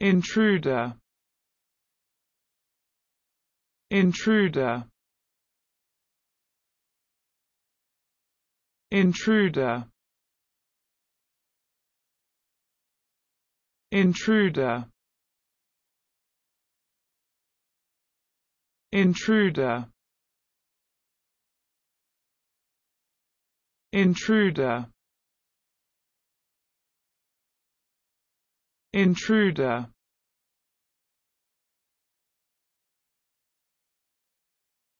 intruder. Intruder. Intruder. Intruder. Intruder. Intruder intruder